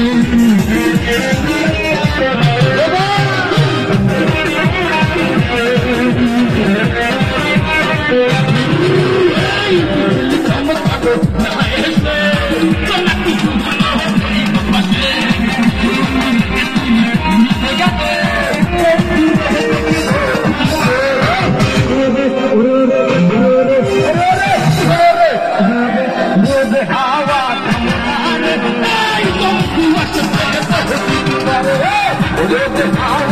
Hey! What you say is everything you got it.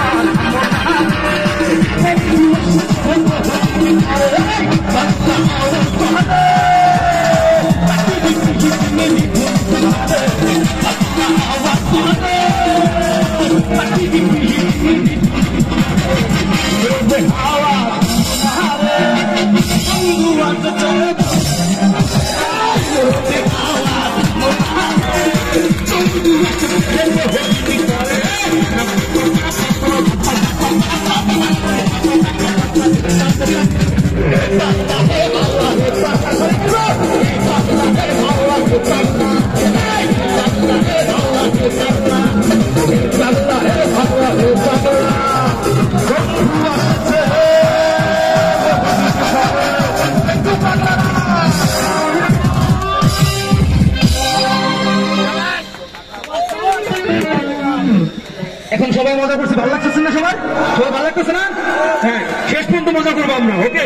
এখন সবাই মজা করছে ভালো লাগতেছে না সবার? সবাই ভালো লাগতেছে না? হ্যাঁ শেষ পর্যন্ত মজা করব আমরা ওকে